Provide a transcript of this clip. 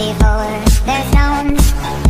before the sound